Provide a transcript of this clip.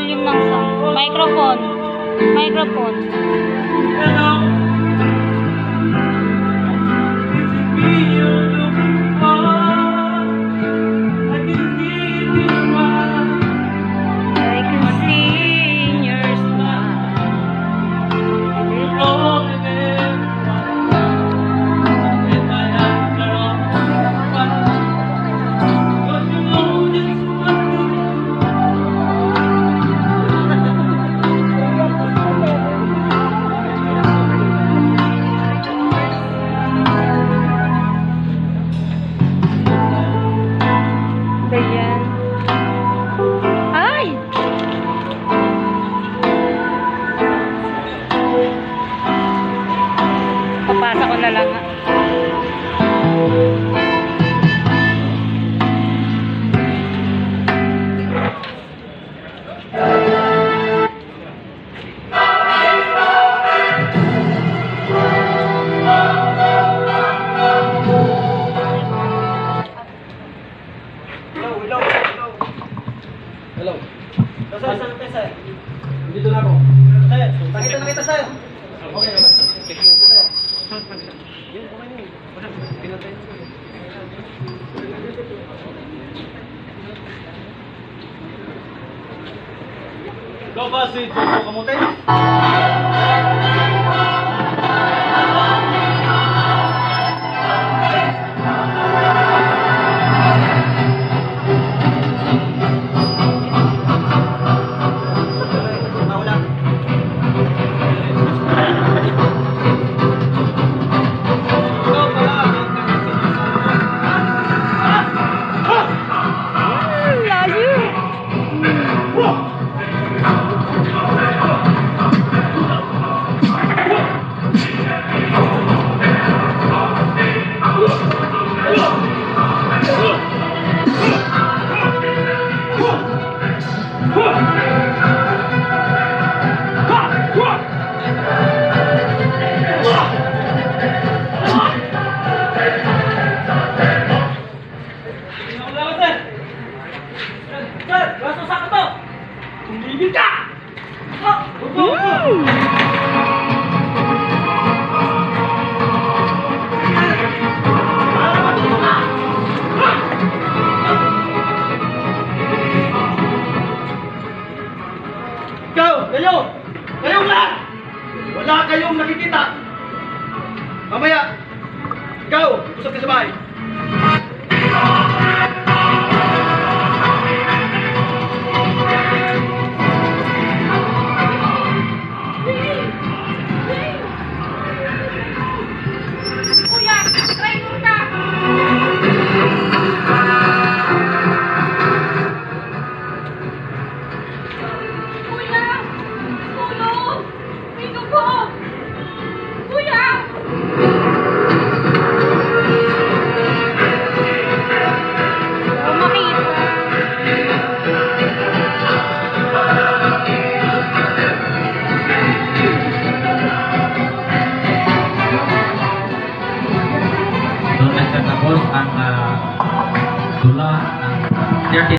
volume ng sound. Microphone. Microphone. Papasa ko na lang. Hello, hello, hello. Hello. Sir, saan kayo, sir? Dito na ako. Sir, nakita na kita, sir. Okay naman. ローバースイーツを持て。Ikaw, kayo! Kayong lahat! Wala kayong nakikita! Mamaya! Ikaw, usap ka sa bahay! Anak Abdullah anak